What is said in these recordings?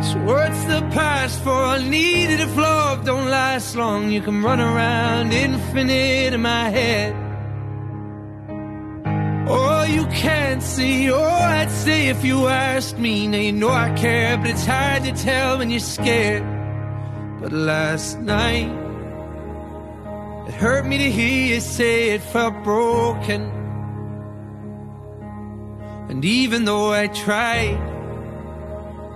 So what's the past for? I needed a love don't last long. You can run around infinite in my head. Oh, you can't see. Oh, I'd say if you asked me. Now you know I care, but it's hard to tell when you're scared. But last night, it hurt me to hear you say it felt broken. And even though I tried,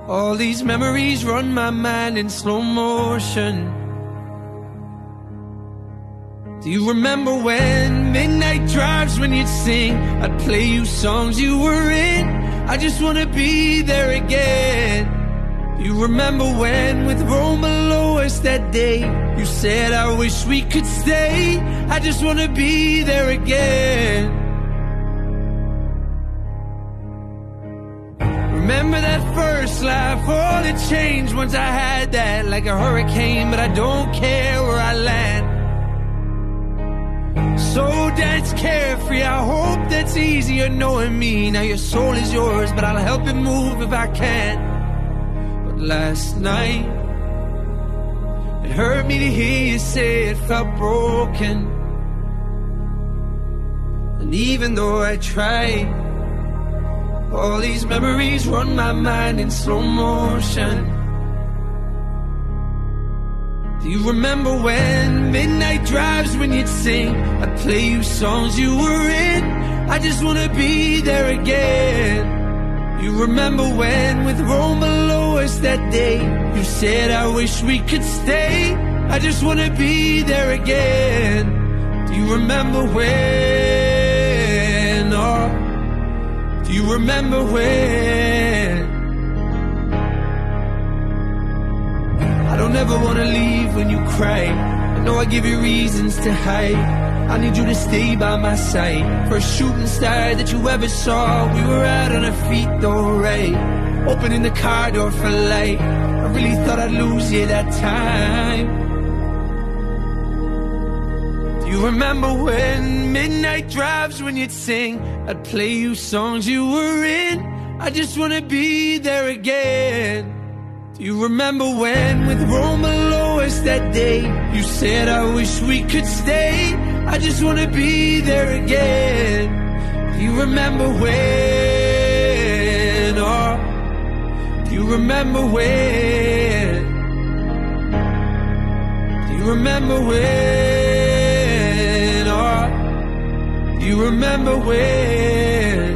all these memories run my mind in slow motion. Do you remember when midnight drives when you'd sing? I'd play you songs you were in. I just wanna be there again. Do you remember when with Roma Lois that day? You said, I wish we could stay. I just wanna be there again. Remember that first laugh, all it changed once I had that like a hurricane, but I don't care where I land. So that's carefree. I hope that's easier knowing me. Now your soul is yours, but I'll help it move if I can. But last night, it hurt me to hear you say it felt broken. And even though I tried, all these memories run my mind in slow motion. Do you remember when midnight drives when you'd sing? I'd play you songs you were in. I just wanna be there again. You remember when with Roma Lois that day? You said, I wish we could stay. I just wanna be there again. Do you remember when? Do you remember when? I don't ever wanna leave when you cry. I know I give you reasons to hide. I need you to stay by my side. First shooting star that you ever saw. We were out on our feet, though, right? Opening the car door for light. I really thought I'd lose you that time. Do you remember when midnight drives when you'd sing? I'd play you songs you were in. I just wanna be there again. Do you remember when with Roma Lois that day You said I wish we could stay I just wanna be there again Do you remember when Oh Do you remember when Do you remember when You remember when